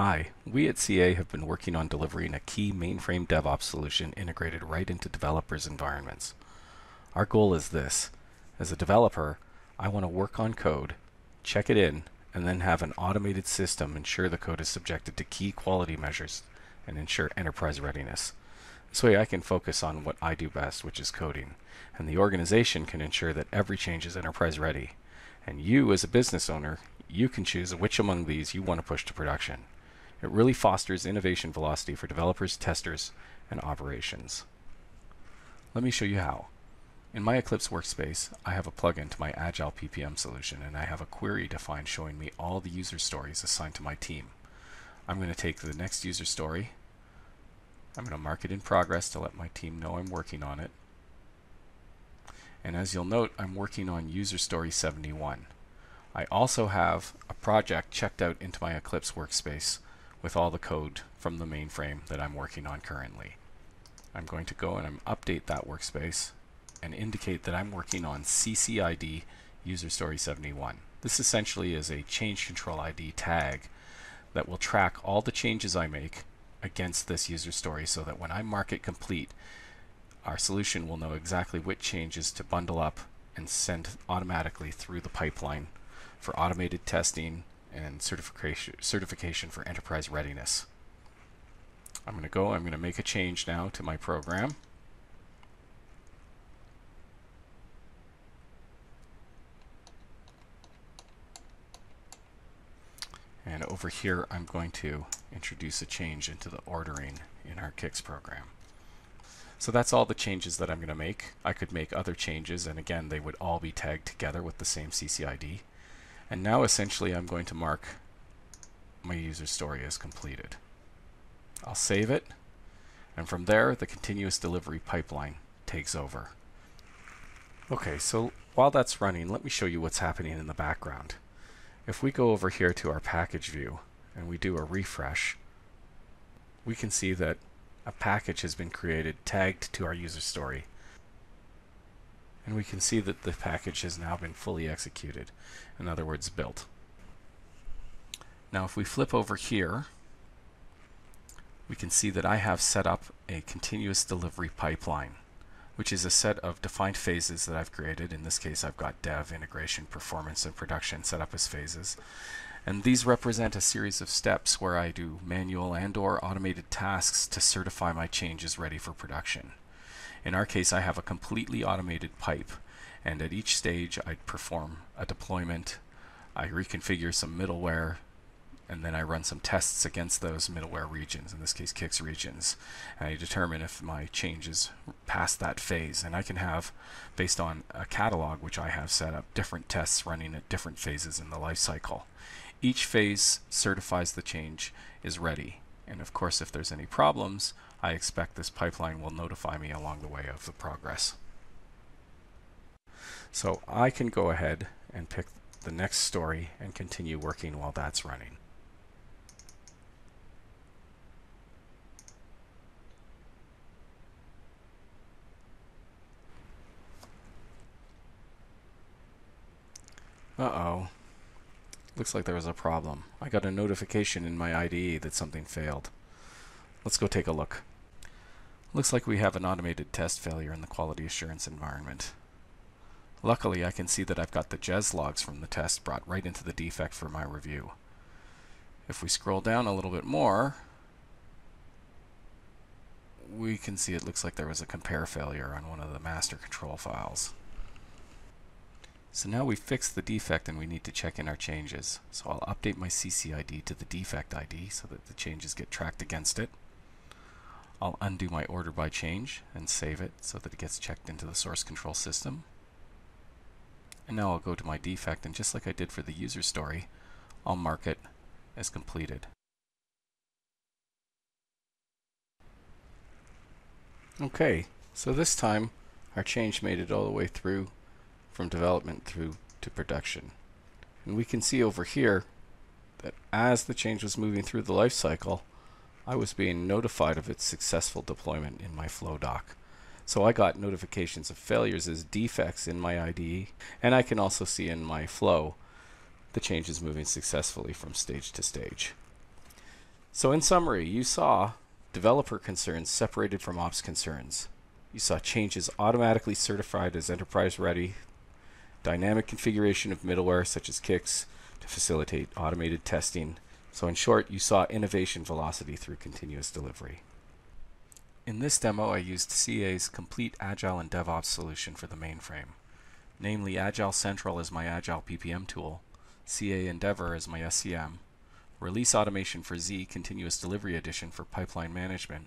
Hi, we at CA have been working on delivering a key mainframe DevOps solution integrated right into developers' environments. Our goal is this. As a developer, I want to work on code, check it in, and then have an automated system ensure the code is subjected to key quality measures and ensure enterprise readiness. This way I can focus on what I do best, which is coding, and the organization can ensure that every change is enterprise ready. And you, as a business owner, you can choose which among these you want to push to production. It really fosters innovation velocity for developers, testers, and operations. Let me show you how. In my Eclipse workspace, I have a plugin to my Agile PPM solution, and I have a query defined showing me all the user stories assigned to my team. I'm going to take the next user story. I'm going to mark it in progress to let my team know I'm working on it. And as you'll note, I'm working on user story 71. I also have a project checked out into my Eclipse workspace with all the code from the mainframe that I'm working on currently. I'm going to go and I'm update that workspace and indicate that I'm working on CCID user story 71. This essentially is a change control ID tag that will track all the changes I make against this user story so that when I mark it complete, our solution will know exactly which changes to bundle up and send automatically through the pipeline for automated testing and certification, certification for enterprise readiness. I'm going to go, I'm going to make a change now to my program. And over here, I'm going to introduce a change into the ordering in our CICS program. So that's all the changes that I'm going to make. I could make other changes, and again, they would all be tagged together with the same CCID. And now essentially I'm going to mark my user story as completed. I'll save it, and from there the continuous delivery pipeline takes over. Okay, so while that's running, let me show you what's happening in the background. If we go over here to our package view and we do a refresh, we can see that a package has been created tagged to our user story and we can see that the package has now been fully executed, in other words built. Now if we flip over here, we can see that I have set up a continuous delivery pipeline, which is a set of defined phases that I've created. In this case, I've got dev, integration, performance, and production set up as phases. And these represent a series of steps where I do manual and or automated tasks to certify my changes ready for production. In our case, I have a completely automated pipe, and at each stage I perform a deployment, I reconfigure some middleware, and then I run some tests against those middleware regions, in this case CICS regions, and I determine if my changes pass that phase. And I can have, based on a catalog which I have set up, different tests running at different phases in the life cycle. Each phase certifies the change is ready. And of course, if there's any problems, I expect this pipeline will notify me along the way of the progress. So I can go ahead and pick the next story and continue working while that's running. Uh-oh. Looks like there was a problem. I got a notification in my IDE that something failed. Let's go take a look. Looks like we have an automated test failure in the quality assurance environment. Luckily, I can see that I've got the JES logs from the test brought right into the defect for my review. If we scroll down a little bit more, we can see it looks like there was a compare failure on one of the master control files. So now we've fixed the defect and we need to check in our changes. So I'll update my CCID to the defect ID so that the changes get tracked against it. I'll undo my order by change and save it so that it gets checked into the source control system. And now I'll go to my defect and just like I did for the user story, I'll mark it as completed. Okay, so this time our change made it all the way through from development through to production. And we can see over here that as the change was moving through the life cycle, I was being notified of its successful deployment in my Flowdock. So I got notifications of failures as defects in my IDE, and I can also see in my flow the change is moving successfully from stage to stage. So in summary, you saw developer concerns separated from ops concerns. You saw changes automatically certified as enterprise ready, dynamic configuration of middleware such as CICS to facilitate automated testing. So in short, you saw innovation velocity through continuous delivery. In this demo, I used CA's complete Agile and DevOps solution for the mainframe. Namely, Agile Central is my Agile PPM tool, CA Endevor is my SCM, Release Automation for Z Continuous Delivery Edition for pipeline management,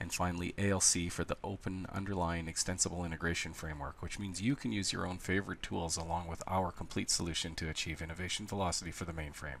and finally ALC for the open underlying extensible integration framework, which means you can use your own favorite tools along with our complete solution to achieve innovation velocity for the mainframe.